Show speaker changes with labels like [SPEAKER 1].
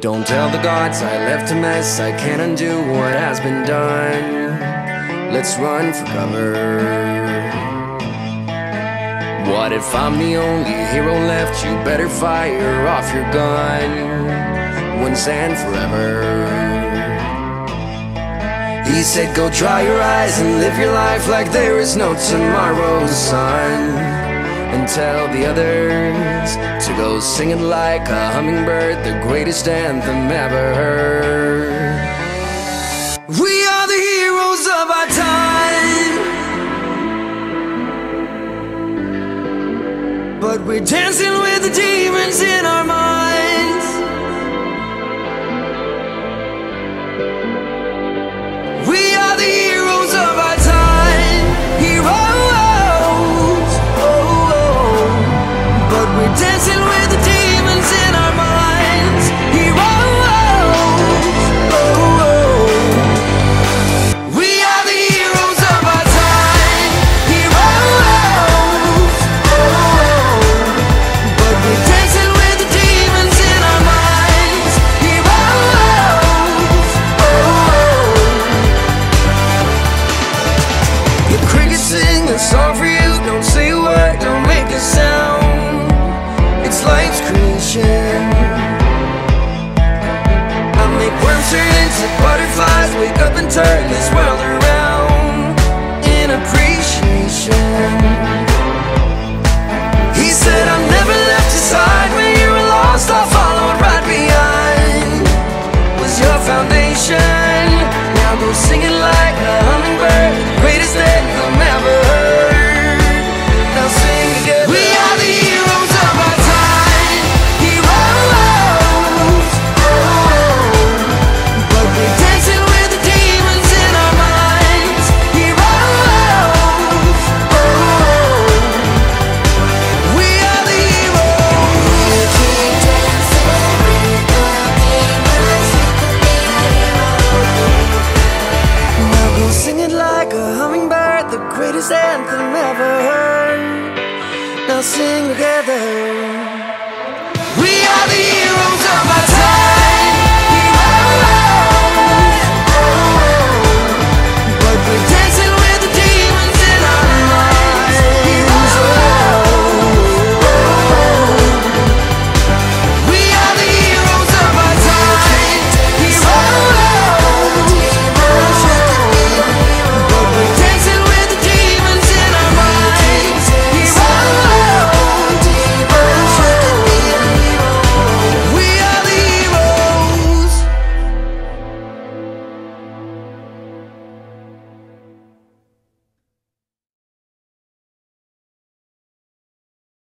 [SPEAKER 1] Don't tell the gods I left a mess, I can't undo what has been done. Let's run for cover. What if I'm the only hero left? You better fire off your gun once and forever. He said, Go dry your eyes and live your life like there is no tomorrow, son and tell the others to go singing like a hummingbird, the greatest anthem ever heard. We are the heroes of our time, but we're dancing with the demons in our minds. A song for you. Don't say a word, don't make a sound. It's life's creation. I make worms turn into butterflies, wake up and turn this world around in appreciation. He said, I never left your side when you were lost. I followed right behind. Was your foundation? Now go singing like a greatest anthem ever heard. Now sing together. We are the